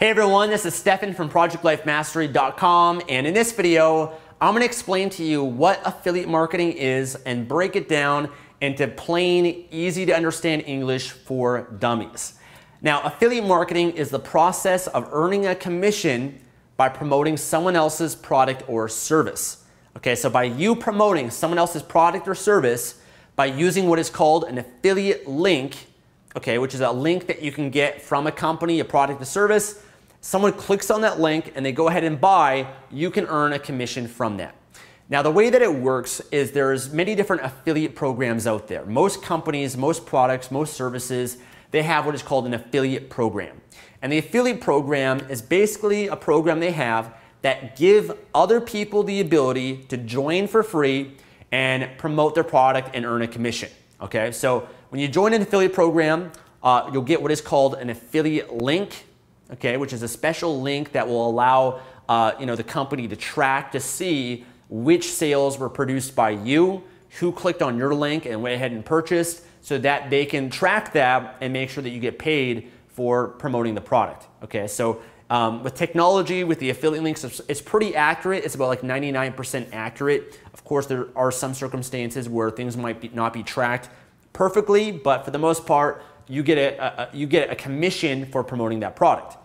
Hey everyone, this is Stefan from ProjectLifeMastery.com and in this video, I'm gonna explain to you what affiliate marketing is and break it down into plain, easy to understand English for dummies. Now, affiliate marketing is the process of earning a commission by promoting someone else's product or service. Okay, so by you promoting someone else's product or service, by using what is called an affiliate link, okay, which is a link that you can get from a company, a product or service, someone clicks on that link and they go ahead and buy, you can earn a commission from that. Now, the way that it works is there's many different affiliate programs out there. Most companies, most products, most services, they have what is called an affiliate program. And the affiliate program is basically a program they have that give other people the ability to join for free and promote their product and earn a commission. Okay, so when you join an affiliate program, uh, you'll get what is called an affiliate link okay, which is a special link that will allow uh, you know, the company to track to see which sales were produced by you, who clicked on your link and went ahead and purchased, so that they can track that and make sure that you get paid for promoting the product. Okay, so um, with technology, with the affiliate links, it's pretty accurate. It's about like 99% accurate. Of course, there are some circumstances where things might be, not be tracked perfectly, but for the most part, you get a, a, you get a commission for promoting that product.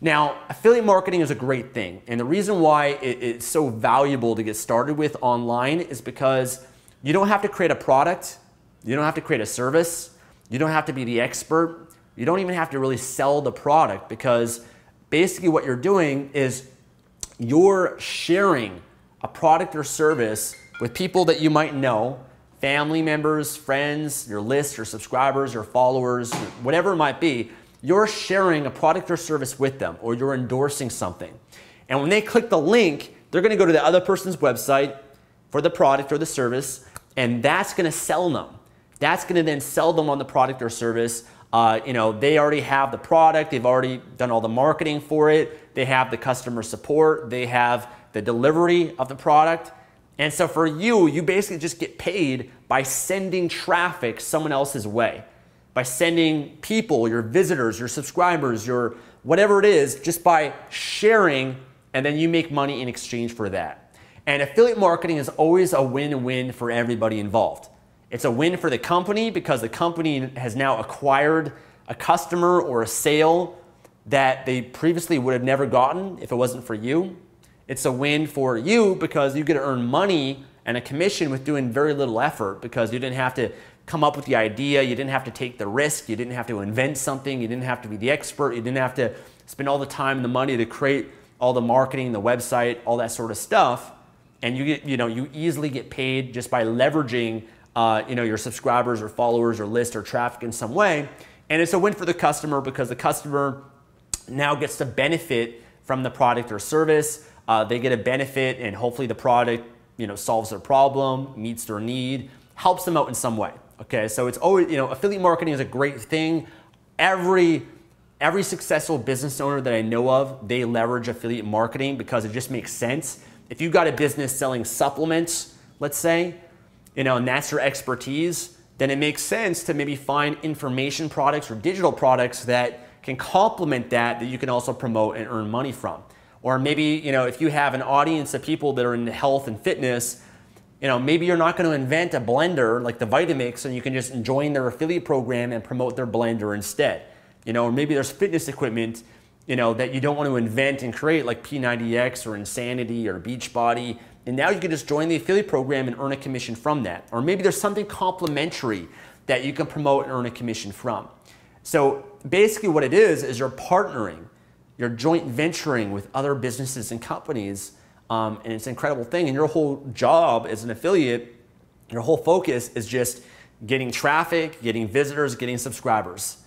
Now, affiliate marketing is a great thing. And the reason why it, it's so valuable to get started with online is because you don't have to create a product, you don't have to create a service, you don't have to be the expert, you don't even have to really sell the product because basically what you're doing is you're sharing a product or service with people that you might know family members, friends, your list, your subscribers, your followers, whatever it might be, you're sharing a product or service with them or you're endorsing something. And when they click the link, they're gonna go to the other person's website for the product or the service, and that's gonna sell them. That's gonna then sell them on the product or service. Uh, you know, they already have the product, they've already done all the marketing for it, they have the customer support, they have the delivery of the product, and so for you, you basically just get paid by sending traffic someone else's way, by sending people, your visitors, your subscribers, your whatever it is, just by sharing, and then you make money in exchange for that. And affiliate marketing is always a win win for everybody involved. It's a win for the company because the company has now acquired a customer or a sale that they previously would have never gotten if it wasn't for you. It's a win for you because you get to earn money and a commission with doing very little effort because you didn't have to come up with the idea, you didn't have to take the risk, you didn't have to invent something, you didn't have to be the expert, you didn't have to spend all the time and the money to create all the marketing, the website, all that sort of stuff. And you get, you know, you easily get paid just by leveraging, uh, you know, your subscribers or followers or list or traffic in some way. And it's a win for the customer because the customer now gets to benefit from the product or service uh, they get a benefit and hopefully the product you know, solves their problem, meets their need, helps them out in some way. Okay, so it's always, you know, affiliate marketing is a great thing. Every every successful business owner that I know of, they leverage affiliate marketing because it just makes sense. If you've got a business selling supplements, let's say, you know, and that's your expertise, then it makes sense to maybe find information products or digital products that can complement that that you can also promote and earn money from. Or maybe, you know, if you have an audience of people that are in health and fitness, you know, maybe you're not going to invent a blender like the Vitamix and you can just join their affiliate program and promote their blender instead. You know, or maybe there's fitness equipment, you know, that you don't want to invent and create like P90X or Insanity or Beachbody. And now you can just join the affiliate program and earn a commission from that. Or maybe there's something complementary that you can promote and earn a commission from. So basically what it is, is you're partnering you're joint venturing with other businesses and companies, um, and it's an incredible thing. And your whole job as an affiliate, your whole focus is just getting traffic, getting visitors, getting subscribers,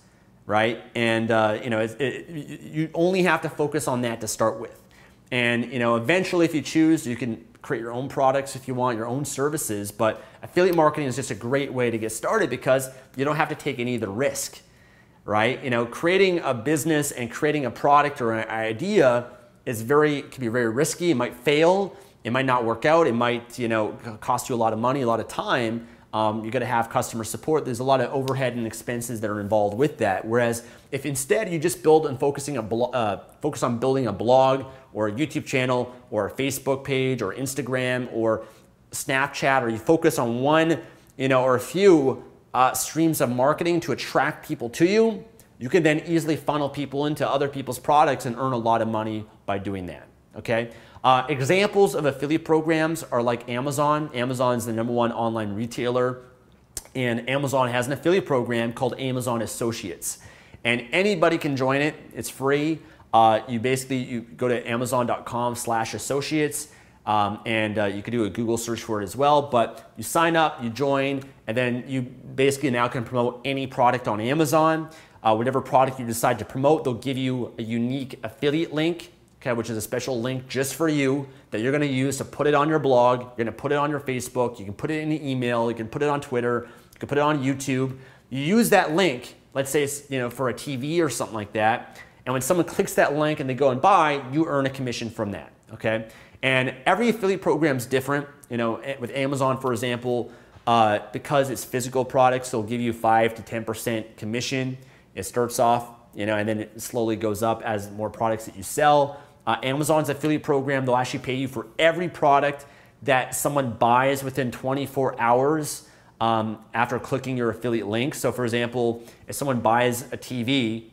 right? And uh, you know, it, it, you only have to focus on that to start with. And you know, eventually, if you choose, you can create your own products if you want, your own services. But affiliate marketing is just a great way to get started because you don't have to take any of the risk right? You know, creating a business and creating a product or an idea is very can be very risky. It might fail. It might not work out. It might you know cost you a lot of money, a lot of time. Um, you got to have customer support. There's a lot of overhead and expenses that are involved with that. Whereas if instead you just build and focusing a uh, focus on building a blog or a YouTube channel or a Facebook page or Instagram or Snapchat, or you focus on one, you know, or a few uh, streams of marketing to attract people to you, you can then easily funnel people into other people's products and earn a lot of money by doing that. Okay. Uh, examples of affiliate programs are like Amazon. Amazon is the number one online retailer, and Amazon has an affiliate program called Amazon Associates. And anybody can join it. It's free. Uh, you basically you go to amazon.com/associates, um, and uh, you can do a Google search for it as well. But you sign up, you join, and then you basically now can promote any product on Amazon. Uh, whatever product you decide to promote, they'll give you a unique affiliate link okay, which is a special link just for you that you're gonna use to put it on your blog, you're gonna put it on your Facebook, you can put it in an email, you can put it on Twitter, you can put it on YouTube. You use that link, let's say it's you know for a TV or something like that, and when someone clicks that link and they go and buy, you earn a commission from that, okay? And every affiliate program is different. You know, eh, with Amazon, for example, uh, because it's physical products, they'll give you five to 10% commission. It starts off, you know, and then it slowly goes up as more products that you sell. Uh, Amazon's affiliate program, they'll actually pay you for every product that someone buys within 24 hours um, after clicking your affiliate link. So, for example, if someone buys a TV,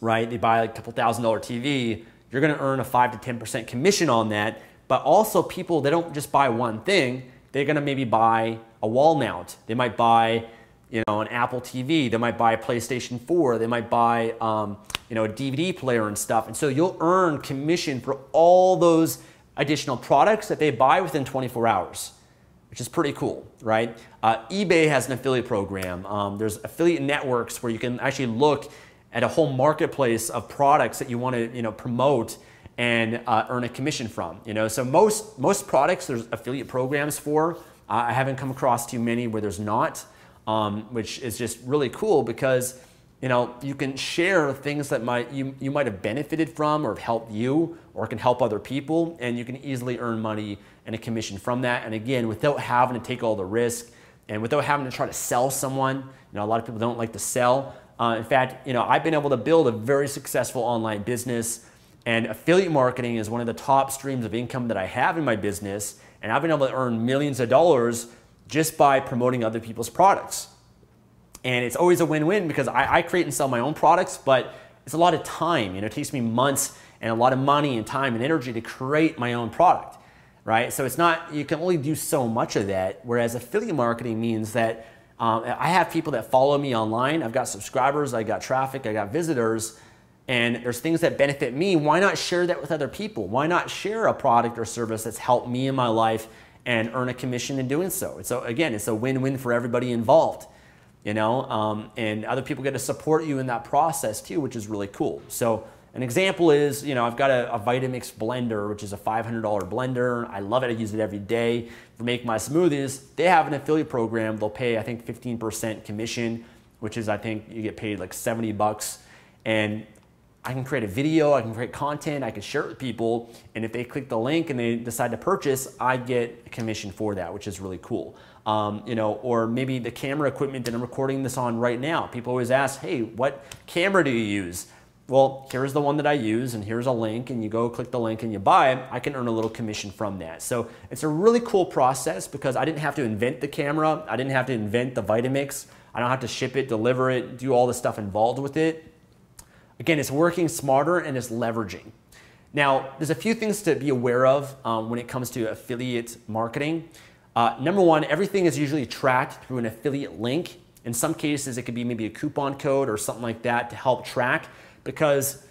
right, they buy a couple thousand dollar TV, you're gonna earn a 5 to 10% commission on that. But also, people, they don't just buy one thing, they're gonna maybe buy a wall mount. They might buy you know, an Apple TV. They might buy a PlayStation 4. They might buy, um, you know, a DVD player and stuff. And so you'll earn commission for all those additional products that they buy within 24 hours, which is pretty cool, right? Uh, eBay has an affiliate program. Um, there's affiliate networks where you can actually look at a whole marketplace of products that you want to, you know, promote and uh, earn a commission from. You know, so most most products there's affiliate programs for. Uh, I haven't come across too many where there's not um, which is just really cool because you know you can share things that might you, you might have benefited from or have helped you or can help other people and you can easily earn money and a commission from that and again without having to take all the risk and without having to try to sell someone you know a lot of people don't like to sell uh, in fact you know i've been able to build a very successful online business and affiliate marketing is one of the top streams of income that i have in my business and i've been able to earn millions of dollars just by promoting other people's products. And it's always a win-win because I, I, create and sell my own products, but it's a lot of time. You know, it takes me months and a lot of money and time and energy to create my own product, right? So it's not, you can only do so much of that. Whereas affiliate marketing means that um, I have people that follow me online. I've got subscribers, I got traffic, I got visitors, and there's things that benefit me. Why not share that with other people? Why not share a product or service that's helped me in my life and earn a commission in doing so. So again, it's a win-win for everybody involved, you know, um, and other people get to support you in that process too, which is really cool. So an example is, you know, I've got a, a Vitamix blender, which is a $500 blender. I love it. I use it every day for making my smoothies. They have an affiliate program. They'll pay, I think, 15% commission, which is, I think, you get paid like 70 bucks. And I can create a video, I can create content, I can share it with people, and if they click the link and they decide to purchase, I get a commission for that, which is really cool. Um, you know, or maybe the camera equipment that I'm recording this on right now. People always ask, hey, what camera do you use? Well, here's the one that I use, and here's a link, and you go click the link and you buy it. I can earn a little commission from that. So it's a really cool process because I didn't have to invent the camera, I didn't have to invent the Vitamix, I don't have to ship it, deliver it, do all the stuff involved with it. Again, it's working smarter and it's leveraging. Now, there's a few things to be aware of um, when it comes to affiliate marketing. Uh, number one, everything is usually tracked through an affiliate link. In some cases, it could be maybe a coupon code or something like that to help track because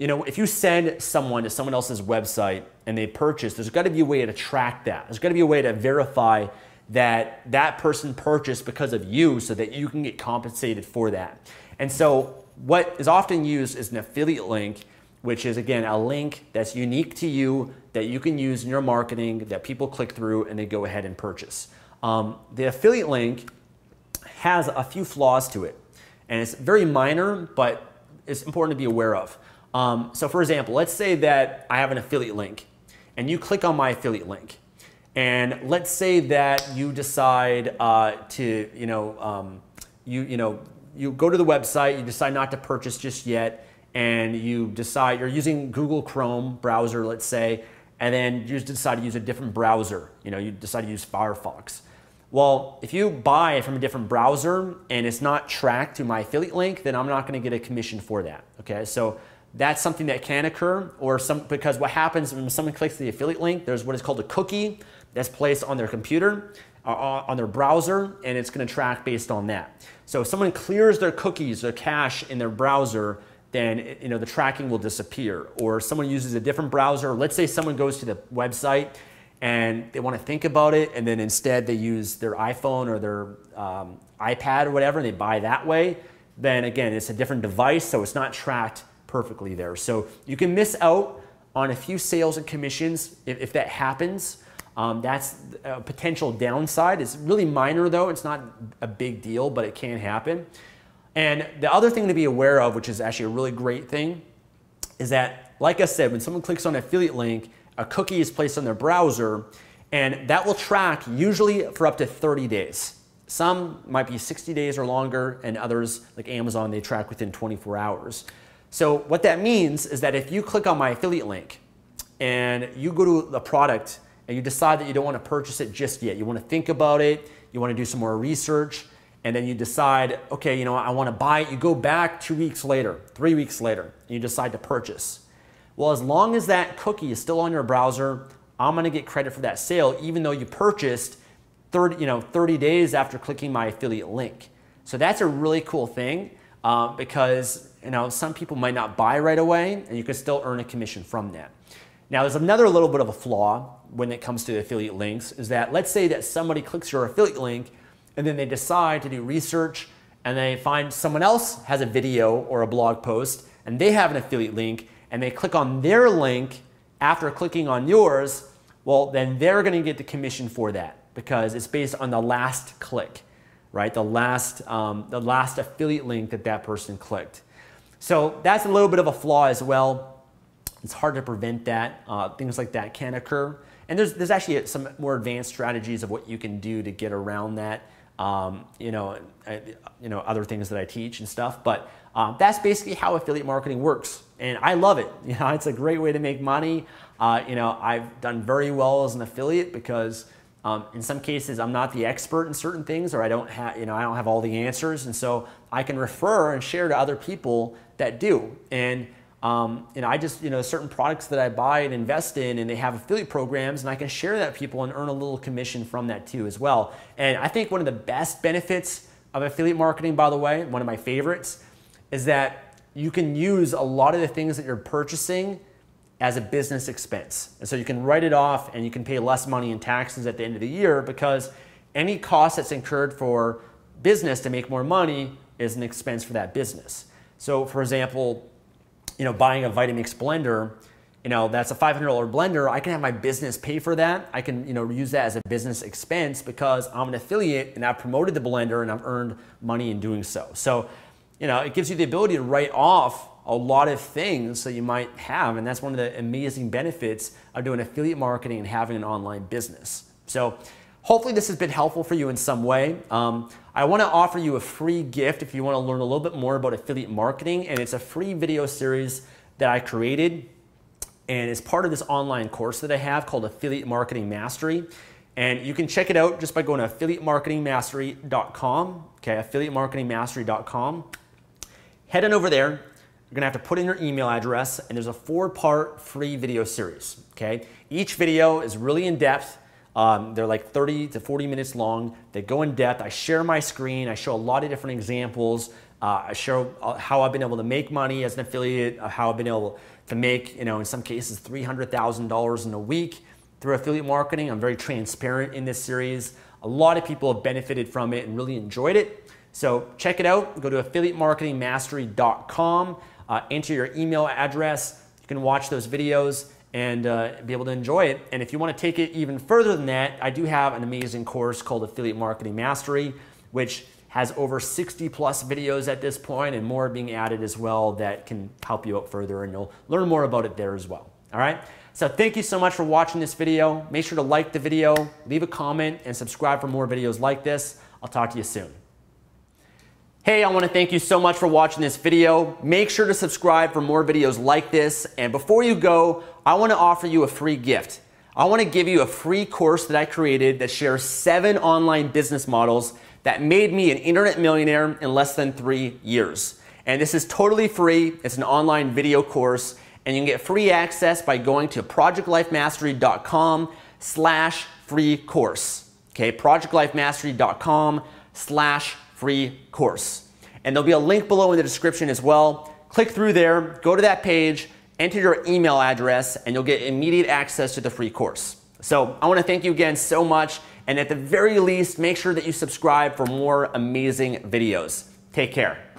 you know, if you send someone to someone else's website and they purchase, there's got to be a way to track that. There's got to be a way to verify that that person purchased because of you so that you can get compensated for that. And so what is often used is an affiliate link, which is again a link that's unique to you that you can use in your marketing that people click through and they go ahead and purchase. Um, the affiliate link has a few flaws to it, and it's very minor, but it's important to be aware of. Um, so, for example, let's say that I have an affiliate link, and you click on my affiliate link, And let's say that you decide uh, to, you know, um, you, you know, you go to the website, you decide not to purchase just yet, and you decide you're using Google Chrome browser, let's say, and then you decide to use a different browser. You know, you decide to use Firefox. Well, if you buy from a different browser and it's not tracked to my affiliate link, then I'm not going to get a commission for that. Okay, so that's something that can occur, or some because what happens when someone clicks the affiliate link, there's what is called a cookie that's placed on their computer, uh, on their browser, and it's going to track based on that. So if someone clears their cookies, their cache in their browser, then you know the tracking will disappear. Or someone uses a different browser. Let's say someone goes to the website and they want to think about it, and then instead they use their iPhone or their um, iPad or whatever, and they buy that way. Then again, it's a different device, so it's not tracked perfectly there. So you can miss out on a few sales and commissions if, if that happens. Um, that's a potential downside. It's really minor though. It's not a big deal, but it can happen. And the other thing to be aware of, which is actually a really great thing, is that, like I said, when someone clicks on an affiliate link, a cookie is placed on their browser, and that will track usually for up to 30 days. Some might be 60 days or longer, and others, like Amazon, they track within 24 hours. So what that means is that if you click on my affiliate link and you go to the product and you decide that you don't want to purchase it just yet, you want to think about it, you want to do some more research, and then you decide, okay, you know, I want to buy it. You go back two weeks later, three weeks later, and you decide to purchase. Well, as long as that cookie is still on your browser, I'm to get credit for that sale, even though you purchased 30, you know, 30 days after clicking my affiliate link. So that's a really cool thing uh, because you know, some people might not buy right away and you can still earn a commission from that. Now there's another little bit of a flaw when it comes to affiliate links is that let's say that somebody clicks your affiliate link and then they decide to do research and they find someone else has a video or a blog post and they have an affiliate link and they click on their link after clicking on yours, well, then they're going to get the commission for that because it's based on the last click, right? The last, um, the last affiliate link that that person clicked. So that's a little bit of a flaw as well. It's hard to prevent that. Uh, things like that can occur. And there's, there's actually some more advanced strategies of what you can do to get around that. Um, you know, you know, other things that I teach and stuff. But um, that's basically how affiliate marketing works, and I love it. You know, it's a great way to make money. Uh, you know, I've done very well as an affiliate because um, in some cases, I'm not the expert in certain things, or I don't have, you know, I don't have all the answers, and so I can refer and share to other people that do. And um, know, I just, you know, certain products that I buy and invest in, and they have affiliate programs, and I can share that people and earn a little commission from that too as well. And I think one of the best benefits of affiliate marketing, by the way, one of my favorites, is that you can use a lot of the things that you're purchasing as a business expense. And so you can write it off and you can pay less money in taxes at the end of the year because any cost that's incurred for business to make more money is an expense for that business. So for example, you know, buying a Vitamix blender, you know, that's a $500 blender. I can have my business pay for that. I can, you know, use that as a business expense because I'm an affiliate and I've promoted the blender and I've earned money in doing so. So, you know, it gives you the ability to write off a lot of things that you might have. And that's one of the amazing benefits of doing affiliate marketing and having an online business. So hopefully this has been helpful for you in some way. Um, I want to offer you a free gift if you want to learn a little bit more about affiliate marketing. And it's a free video series that I created. And it's part of this online course that I have called Affiliate Marketing Mastery. And you can check it out just by going to affiliatemarketingmastery.com. Okay, affiliatemarketingmastery.com. Head on over there you're gonna have to put in your email address and there's a four part free video series, okay? Each video is really in depth. Um, they're like 30 to 40 minutes long. They go in depth. I share my screen. I show a lot of different examples. Uh, I show uh, how I've been able to make money as an affiliate, uh, how I've been able to make, you know, in some cases $300,000 in a week through affiliate marketing. I'm very transparent in this series. A lot of people have benefited from it and really enjoyed it. So check it out. Go to affiliatemarketingmastery.com uh, enter your email address. You can watch those videos and uh, be able to enjoy it. And if you want to take it even further than that, I do have an amazing course called Affiliate Marketing Mastery, which has over 60 plus videos at this point and more being added as well that can help you out further and you'll learn more about it there as well. All right? So thank you so much for watching this video. Make sure to like the video, leave a comment, and subscribe for more videos like this. I'll talk to you soon. Hey, I want to thank you so much for watching this video. Make sure to subscribe for more videos like this. And before you go, I want to offer you a free gift. I want to give you a free course that I created that shares seven online business models that made me an internet millionaire in less than three years. And this is totally free. It's an online video course and you can get free access by going to projectlifemastery.com slash free course. Okay, projectlifemastery.com slash free course. And there'll be a link below in the description as well. Click through there, go to that page, enter your email address, and you'll get immediate access to the free course. So I want to thank you again so much. And at the very least, make sure that you subscribe for more amazing videos. Take care.